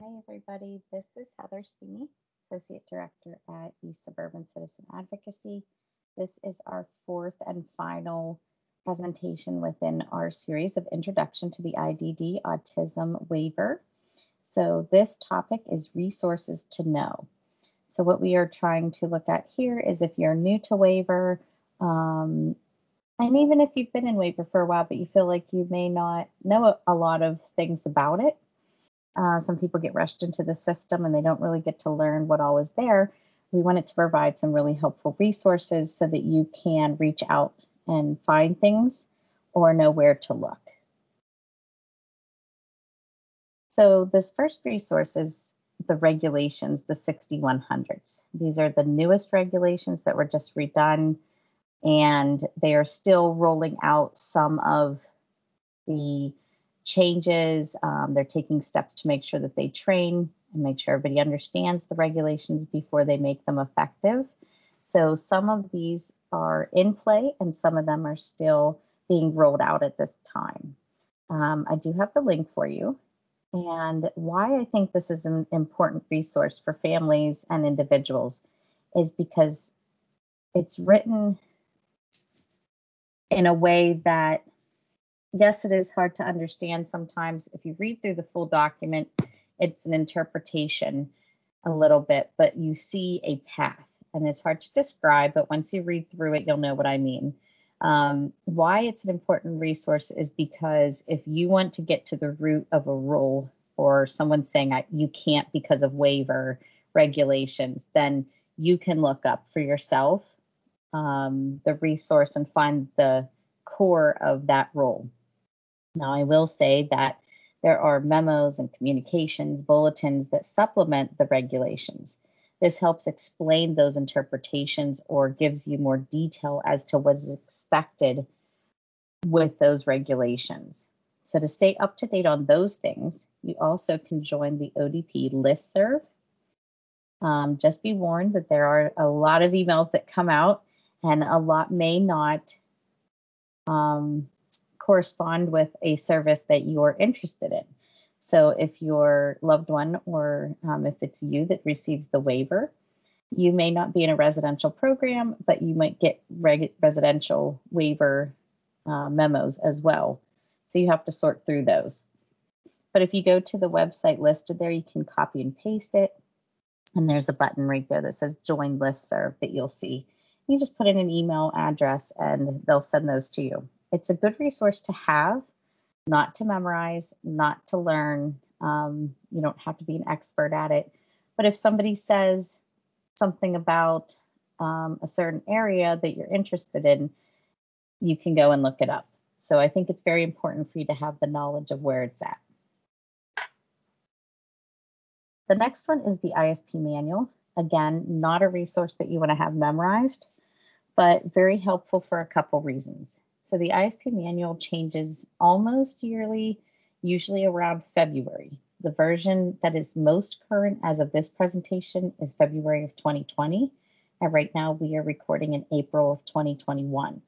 Hi, everybody. This is Heather Sweeney, Associate Director at East Suburban Citizen Advocacy. This is our fourth and final presentation within our series of Introduction to the IDD Autism Waiver. So this topic is resources to know. So what we are trying to look at here is if you're new to waiver, um, and even if you've been in waiver for a while, but you feel like you may not know a lot of things about it, uh, some people get rushed into the system and they don't really get to learn what all is there. We wanted to provide some really helpful resources so that you can reach out and find things or know where to look. So this first resource is the regulations, the 6100s. These are the newest regulations that were just redone and they are still rolling out some of the changes. Um, they're taking steps to make sure that they train and make sure everybody understands the regulations before they make them effective. So some of these are in play and some of them are still being rolled out at this time. Um, I do have the link for you. And why I think this is an important resource for families and individuals is because it's written in a way that yes, it is hard to understand sometimes. If you read through the full document, it's an interpretation a little bit, but you see a path and it's hard to describe, but once you read through it, you'll know what I mean. Um, why it's an important resource is because if you want to get to the root of a rule or someone saying you can't because of waiver regulations, then you can look up for yourself um, the resource and find the core of that rule. Now, I will say that there are memos and communications, bulletins that supplement the regulations. This helps explain those interpretations or gives you more detail as to what is expected with those regulations. So to stay up to date on those things, you also can join the ODP listserv. Um, just be warned that there are a lot of emails that come out and a lot may not um, correspond with a service that you're interested in. So if your loved one or um, if it's you that receives the waiver, you may not be in a residential program, but you might get reg- residential waiver uh, memos as well. So you have to sort through those. But if you go to the website listed there, you can copy and paste it. And there's a button right there that says join listserv that you'll see. You just put in an email address and they'll send those to you it's a good resource to have, not to memorize, not to learn. Um, you don't have to be an expert at it. But if somebody says something about um, a certain area that you're interested in, you can go and look it up. So I think it's very important for you to have the knowledge of where it's at. The next one is the ISP manual. Again, not a resource that you want to have memorized, but very helpful for a couple reasons. So the ISP manual changes almost yearly, usually around February. The version that is most current as of this presentation is February of 2020. And right now we are recording in April of 2021.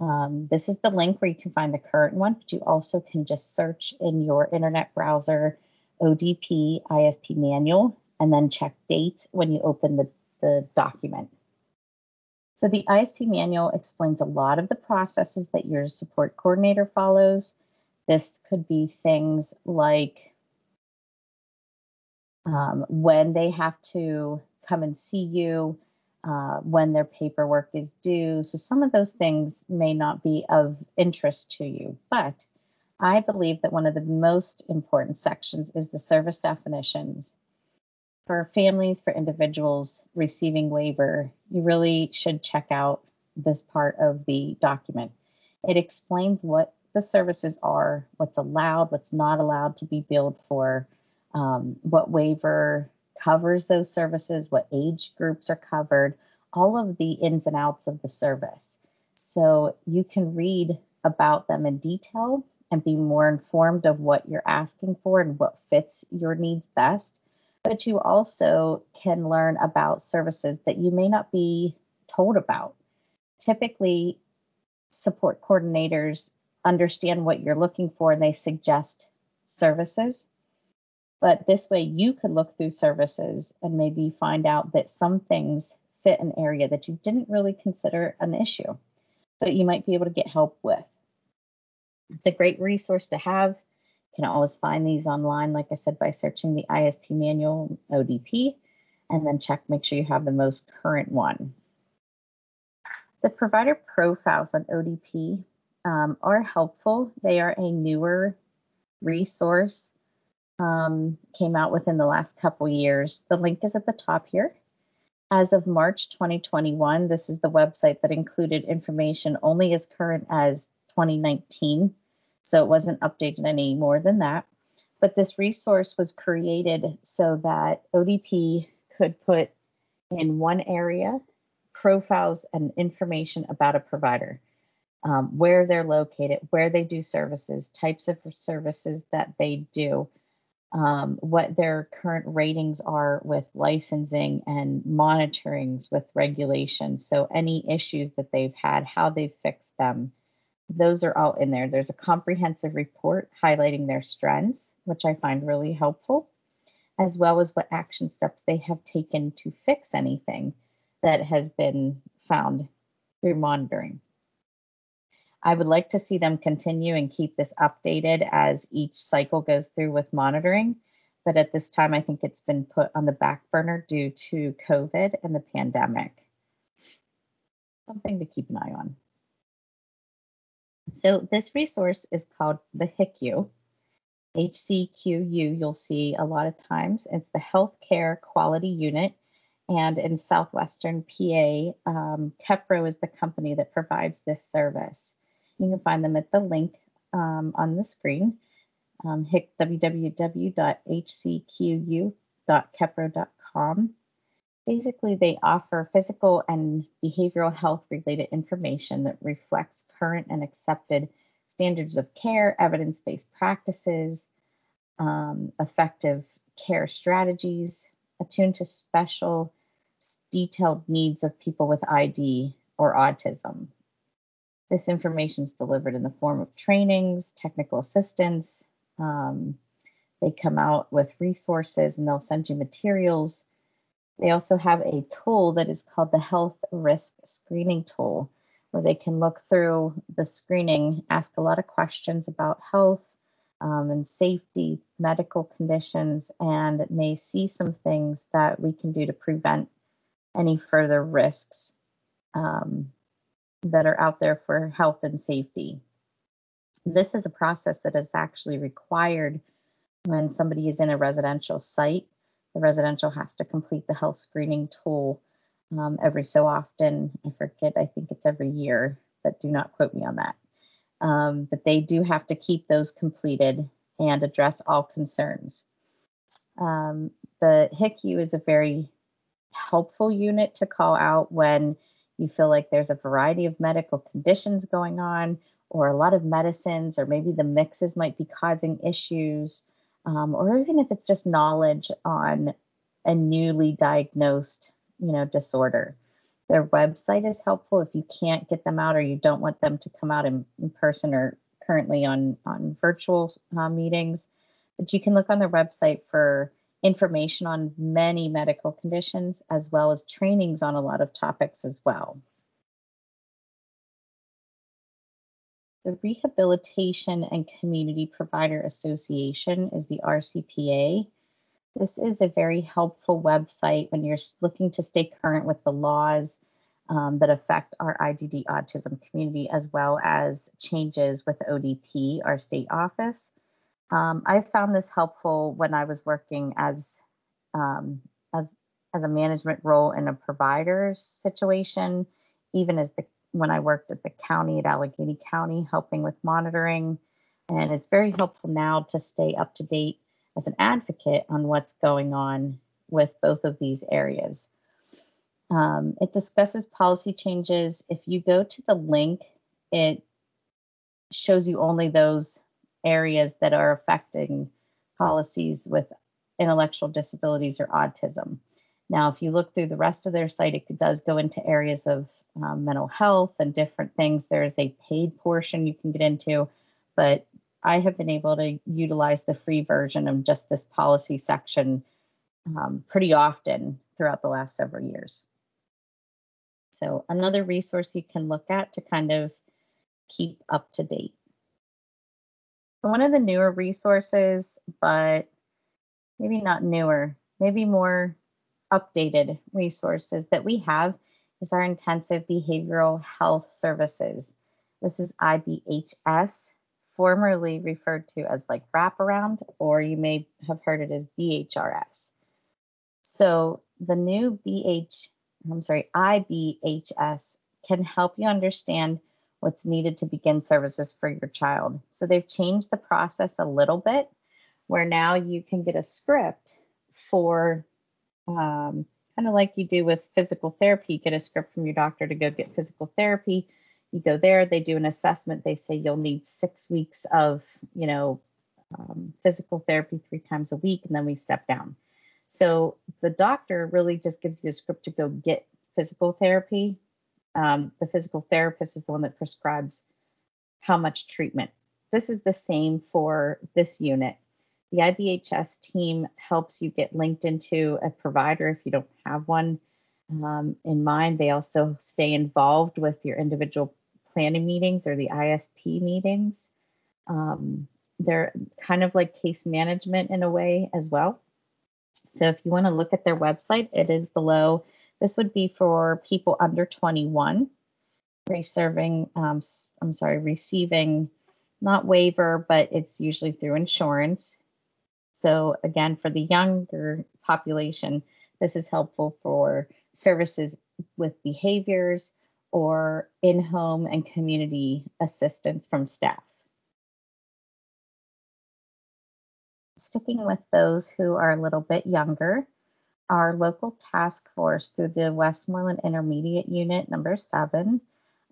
Um, this is the link where you can find the current one, but you also can just search in your internet browser ODP ISP manual and then check dates when you open the, the document. So the ISP manual explains a lot of the processes that your support coordinator follows. This could be things like um, when they have to come and see you, uh, when their paperwork is due. So some of those things may not be of interest to you, but I believe that one of the most important sections is the service definitions for families, for individuals receiving waiver, you really should check out this part of the document. It explains what the services are, what's allowed, what's not allowed to be billed for, um, what waiver covers those services, what age groups are covered, all of the ins and outs of the service. So you can read about them in detail and be more informed of what you're asking for and what fits your needs best but you also can learn about services that you may not be told about. Typically, support coordinators understand what you're looking for and they suggest services. But this way, you could look through services and maybe find out that some things fit an area that you didn't really consider an issue, but you might be able to get help with. It's a great resource to have. Can always find these online, like I said, by searching the ISP manual ODP and then check, make sure you have the most current one. The provider profiles on ODP um, are helpful. They are a newer resource, um, came out within the last couple years. The link is at the top here. As of March 2021, this is the website that included information only as current as 2019. So it wasn't updated any more than that. But this resource was created so that ODP could put in one area profiles and information about a provider um, where they're located, where they do services, types of services that they do, um, what their current ratings are with licensing and monitorings with regulations. So, any issues that they've had, how they've fixed them, those are all in there. There's a comprehensive report highlighting their strengths, which I find really helpful, as well as what action steps they have taken to fix anything that has been found through monitoring. I would like to see them continue and keep this updated as each cycle goes through with monitoring. But at this time, I think it's been put on the back burner due to COVID and the pandemic. Something to keep an eye on. So this resource is called the HICU. HCQU, you'll see a lot of times. It's the Healthcare Quality Unit. And in Southwestern PA, um, Kepro is the company that provides this service. You can find them at the link um, on the screen, um, www.hcqu.kepro.com. Basically, they offer physical and behavioral health related information that reflects current and accepted standards of care, evidence based practices, um, effective care strategies, attuned to special, detailed needs of people with ID or autism. This information is delivered in the form of trainings, technical assistance. Um, they come out with resources and they'll send you materials. They also have a tool that is called the Health Risk Screening Tool, where they can look through the screening, ask a lot of questions about health um, and safety, medical conditions, and may see some things that we can do to prevent any further risks um, that are out there for health and safety. This is a process that is actually required when somebody is in a residential site. The residential has to complete the health screening tool um, every so often. I forget, I think it's every year, but do not quote me on that. Um, but they do have to keep those completed and address all concerns. Um, the HICU is a very helpful unit to call out when you feel like there's a variety of medical conditions going on, or a lot of medicines, or maybe the mixes might be causing issues, um, or even if it's just knowledge on a newly diagnosed, you know, disorder. Their website is helpful if you can't get them out or you don't want them to come out in, in person or currently on on virtual uh, meetings. But you can look on their website for information on many medical conditions, as well as trainings on a lot of topics as well. The Rehabilitation and Community Provider Association is the RCPA. This is a very helpful website when you're looking to stay current with the laws um, that affect our IDD autism community, as well as changes with ODP, our state office. Um, I found this helpful when I was working as um, as as a management role in a provider situation, even as the when I worked at the county at Allegheny County, helping with monitoring. And it's very helpful now to stay up to date as an advocate on what's going on with both of these areas. Um, it discusses policy changes. If you go to the link, it shows you only those areas that are affecting policies with intellectual disabilities or autism. Now, if you look through the rest of their site, it does go into areas of um, mental health and different things. There is a paid portion you can get into, but I have been able to utilize the free version of just this policy section um, pretty often throughout the last several years. So another resource you can look at to kind of keep up to date. One of the newer resources, but maybe not newer, maybe more updated resources that we have is our intensive behavioral health services. This is IBHS, formerly referred to as like wraparound, or you may have heard it as BHRS. So the new BH, I'm sorry, IBHS can help you understand what's needed to begin services for your child. So they've changed the process a little bit where now you can get a script for um, kind of like you do with physical therapy, get a script from your doctor to go get physical therapy. You go there, they do an assessment. They say you'll need six weeks of, you know, um, physical therapy three times a week, and then we step down. So the doctor really just gives you a script to go get physical therapy. Um, the physical therapist is the one that prescribes how much treatment. This is the same for this unit. The IBHS team helps you get linked into a provider if you don't have one um, in mind. They also stay involved with your individual planning meetings or the ISP meetings. Um, they're kind of like case management in a way as well. So if you want to look at their website, it is below. This would be for people under 21, reserving, um, I'm sorry, receiving not waiver, but it's usually through insurance. So again, for the younger population, this is helpful for services with behaviors or in-home and community assistance from staff. Sticking with those who are a little bit younger, our local task force through the Westmoreland Intermediate Unit number seven,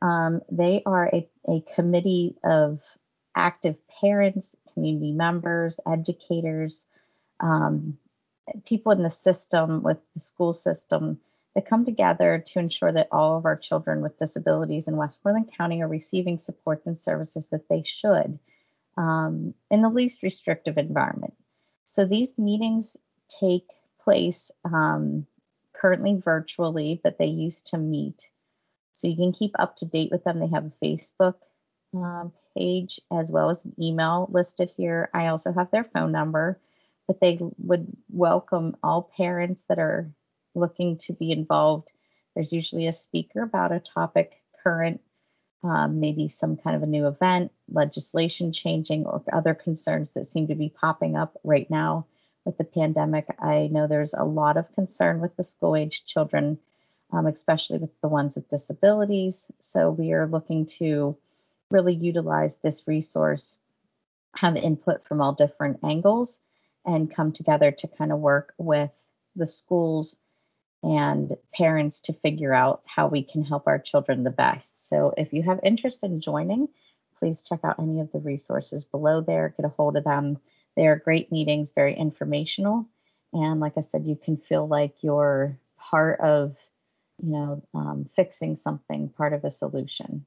um, they are a, a committee of active parents, community members, educators, um, people in the system with the school system that come together to ensure that all of our children with disabilities in Westmoreland County are receiving supports and services that they should um, in the least restrictive environment. So these meetings take place um, currently virtually, but they used to meet. So you can keep up to date with them. They have a Facebook um, page as well as an email listed here. I also have their phone number, but they would welcome all parents that are looking to be involved. There's usually a speaker about a topic current, um, maybe some kind of a new event, legislation changing, or other concerns that seem to be popping up right now with the pandemic. I know there's a lot of concern with the school age children, um, especially with the ones with disabilities. So we are looking to really utilize this resource, have input from all different angles, and come together to kind of work with the schools and parents to figure out how we can help our children the best. So if you have interest in joining, please check out any of the resources below there, get a hold of them. They are great meetings, very informational. And like I said, you can feel like you're part of, you know, um, fixing something, part of a solution.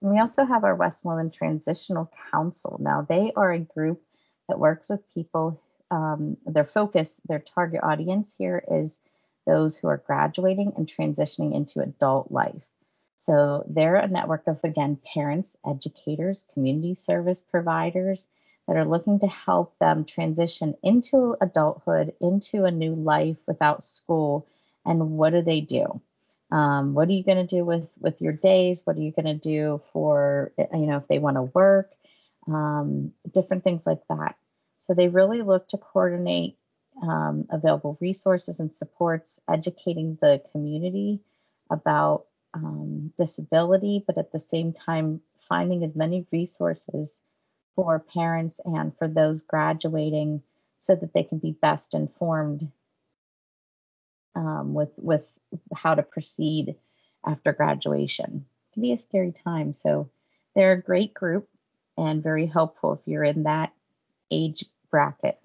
And we also have our Westmoreland Transitional Council. Now, they are a group that works with people. Um, their focus, their target audience here is those who are graduating and transitioning into adult life. So they're a network of, again, parents, educators, community service providers that are looking to help them transition into adulthood, into a new life without school. And what do they do? Um, what are you going to do with with your days? What are you going to do for eh, you know if they want to work? Um, different things like that. So they really look to coordinate um, available resources and supports educating the community about um, disability but at the same time finding as many resources for parents and for those graduating so that they can be best informed um, with with how to proceed after graduation. It can be a scary time. So they're a great group and very helpful if you're in that age bracket.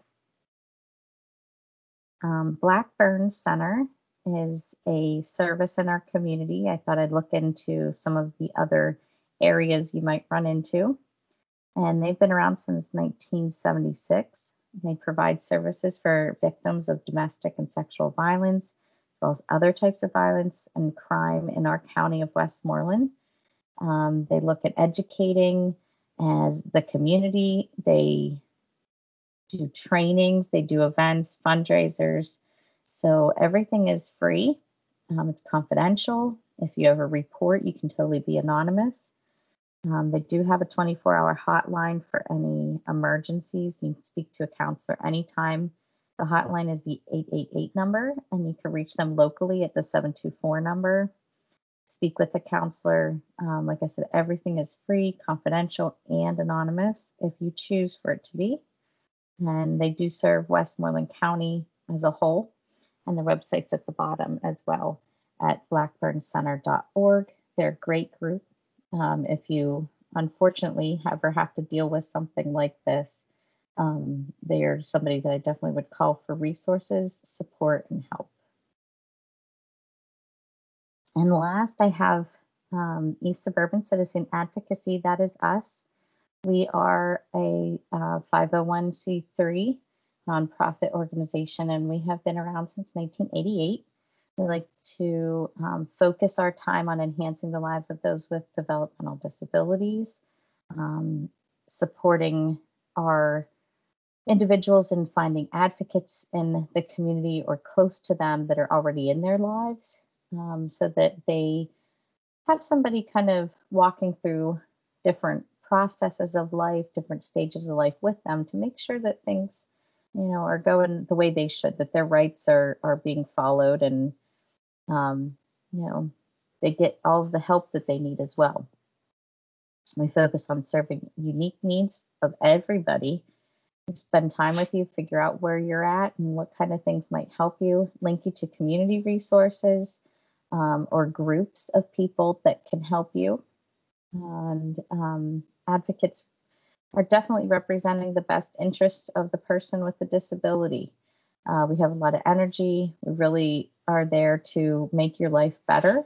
Um, Blackburn Center is a service in our community. I thought I'd look into some of the other areas you might run into. and they've been around since 1976. They provide services for victims of domestic and sexual violence, as well as other types of violence and crime in our county of Westmoreland. Um, they look at educating as the community. They do trainings, they do events, fundraisers. So everything is free. Um, it's confidential. If you have a report, you can totally be anonymous. Um, they do have a 24 hour hotline for any emergencies. You can speak to a counselor anytime. The hotline is the 888 number, and you can reach them locally at the 724 number. Speak with a counselor. Um, like I said, everything is free, confidential, and anonymous if you choose for it to be. And they do serve Westmoreland County as a whole, and the website's at the bottom as well at blackburncenter.org. They're a great group um, if you unfortunately ever have to deal with something like this, um, they are somebody that I definitely would call for resources, support, and help. And last, I have um, East Suburban Citizen Advocacy. That is us. We are a uh, 501c3 nonprofit organization, and we have been around since 1988. We like to um, focus our time on enhancing the lives of those with developmental disabilities, um, supporting our individuals in finding advocates in the community or close to them that are already in their lives um, so that they have somebody kind of walking through different processes of life, different stages of life with them to make sure that things, you know, are going the way they should, that their rights are are being followed and um, you know, they get all of the help that they need as well. We focus on serving unique needs of everybody. We spend time with you, figure out where you're at and what kind of things might help you, link you to community resources um, or groups of people that can help you. And um, advocates are definitely representing the best interests of the person with the disability. Uh, we have a lot of energy. We really are there to make your life better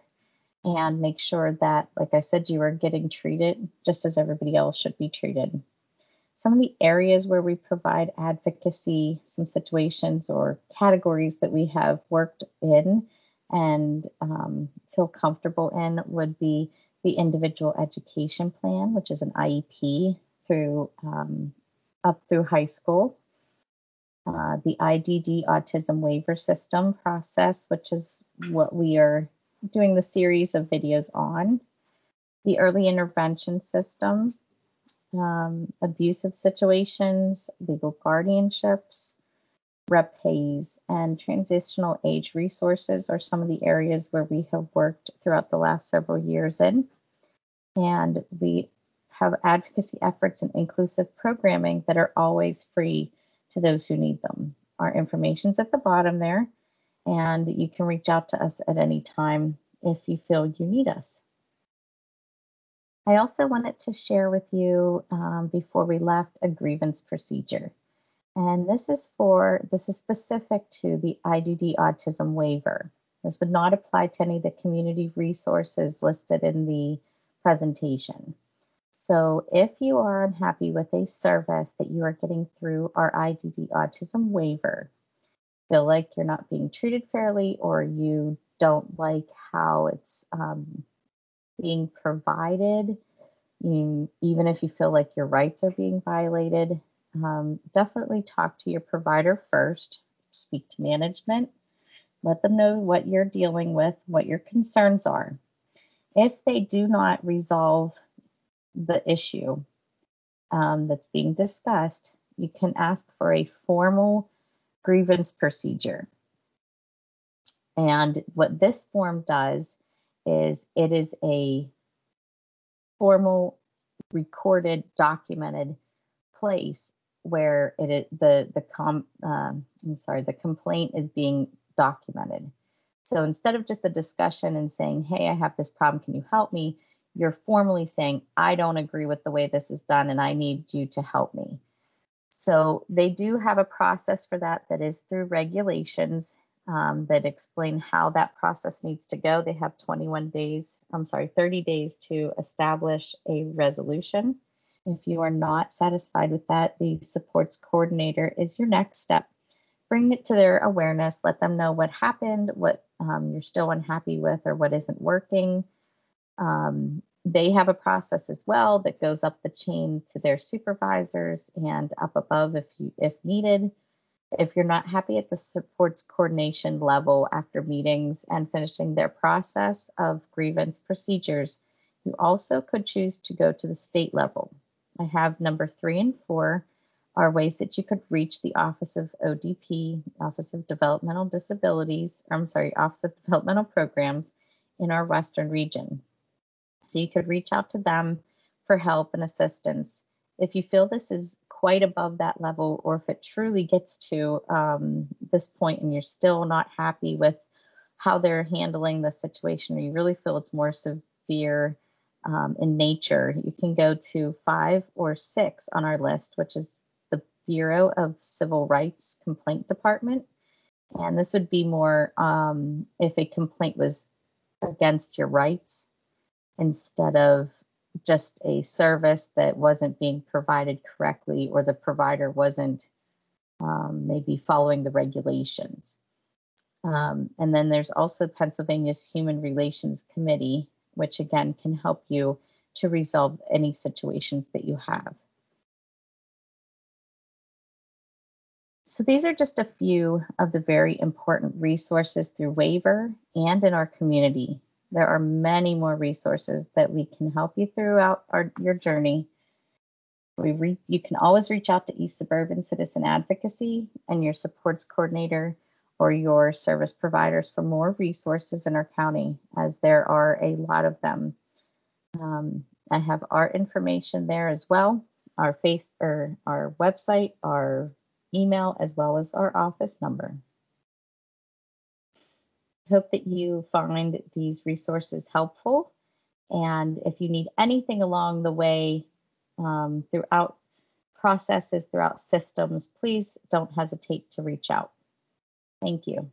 and make sure that, like I said, you are getting treated just as everybody else should be treated. Some of the areas where we provide advocacy, some situations or categories that we have worked in and um, feel comfortable in would be the individual education plan, which is an IEP through um, up through high school uh, the IDD autism waiver system process, which is what we are doing the series of videos on, the early intervention system, um, abusive situations, legal guardianships, rep pays, and transitional age resources are some of the areas where we have worked throughout the last several years in. And we have advocacy efforts and inclusive programming that are always free to those who need them. Our information's at the bottom there, and you can reach out to us at any time if you feel you need us. I also wanted to share with you um, before we left a grievance procedure. And this is for, this is specific to the IDD autism waiver. This would not apply to any of the community resources listed in the presentation. So if you are unhappy with a service that you are getting through our IDD autism waiver, feel like you're not being treated fairly or you don't like how it's um, being provided, you, even if you feel like your rights are being violated, um, definitely talk to your provider first, speak to management, let them know what you're dealing with, what your concerns are. If they do not resolve the issue um, that's being discussed, you can ask for a formal grievance procedure. And what this form does is it is a formal, recorded, documented place where it the the com um, I'm sorry the complaint is being documented. So instead of just a discussion and saying, "Hey, I have this problem. Can you help me?" You're formally saying, I don't agree with the way this is done and I need you to help me. So they do have a process for that that is through regulations um, that explain how that process needs to go. They have 21 days, I'm sorry, 30 days to establish a resolution. If you are not satisfied with that, the supports coordinator is your next step. Bring it to their awareness, let them know what happened, what um, you're still unhappy with, or what isn't working. Um, they have a process as well that goes up the chain to their supervisors and up above if you if needed. If you're not happy at the supports coordination level after meetings and finishing their process of grievance procedures, you also could choose to go to the state level. I have number three and four are ways that you could reach the Office of ODP, Office of Developmental Disabilities, I'm sorry, Office of Developmental Programs in our Western region. So you could reach out to them for help and assistance. If you feel this is quite above that level, or if it truly gets to um, this point and you're still not happy with how they're handling the situation, or you really feel it's more severe um, in nature, you can go to five or six on our list, which is the Bureau of Civil Rights Complaint Department. And this would be more um, if a complaint was against your rights instead of just a service that wasn't being provided correctly or the provider wasn't um, maybe following the regulations. Um, and then there's also Pennsylvania's Human Relations Committee, which again can help you to resolve any situations that you have. So these are just a few of the very important resources through waiver and in our community. There are many more resources that we can help you throughout our, your journey. We re, you can always reach out to East Suburban Citizen Advocacy and your supports coordinator or your service providers for more resources in our county, as there are a lot of them. Um, I have our information there as well, our face or our website, our email, as well as our office number. Hope that you find these resources helpful. And if you need anything along the way um, throughout processes, throughout systems, please don't hesitate to reach out. Thank you.